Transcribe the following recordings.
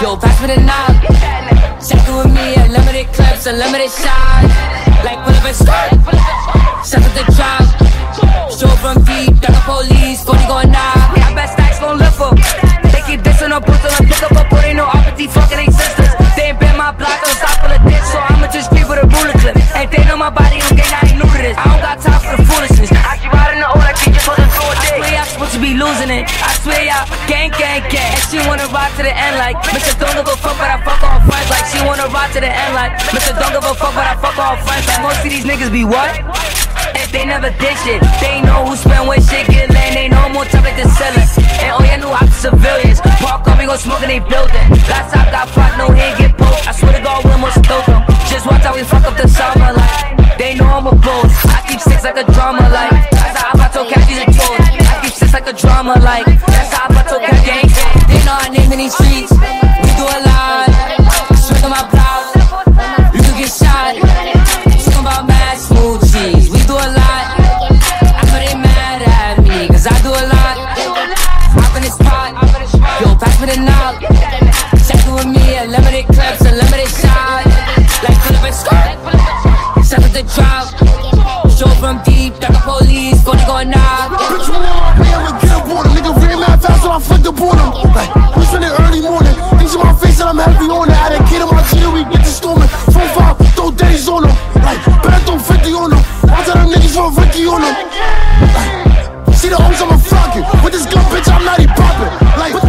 Yo, pass me the knob. Unlimited clips, it. I swear y'all gang, gang, gang. And she wanna ride to the end like Mr. Don't give a fuck, but I fuck all friends. Like she wanna ride to the end like Mr. Don't give a fuck, but I fuck all friends. Like most of these niggas be what? If they never did shit, they know who spend when shit get I keep six like a drama like that's how I told Kathy's a toast. I keep six like a drama like that's how I told Kathy gang. They know our name in these streets. We do a lot. Swing on my blouse. You could get shot. Talking about mad smooth cheese. We do a lot. I know they mad at me, cause I do a lot. Hop in the spot. Yo, pass me the knob. Check it with me, unlimited clips, unlimited shots. Like pull up and. Shut up the drop. Show from deep, duck the police, 40 going knock. Bitch, you want me, I'ma get up on him. Nigga ran mad fast, so I flicked on him. Like, we spending early morning. Things in my face that I'm heavy on it. I a kid in my we get to storming. Phone five, throw days on him. Like, better throw 50 on him. I tell them niggas for Ricky on him. Like, see the hoes, I'm a flocking. With this gun, bitch, I'm not even popping. Like,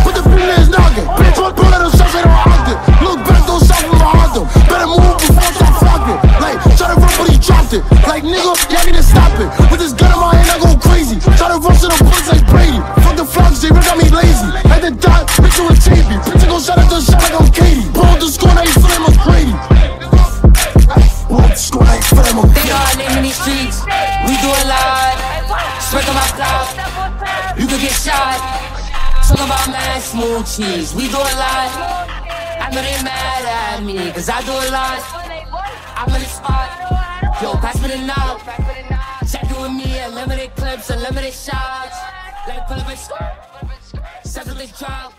Talking about mad smooth. We do a lot. I know they mad at me, cause I do a lot. I'm in the spot. Yo, pass me the knob. It with me, unlimited clips, unlimited shots. Like pull up and skirt. Settle this drop.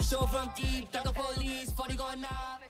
Show from deep, duck the police, 40 going knob.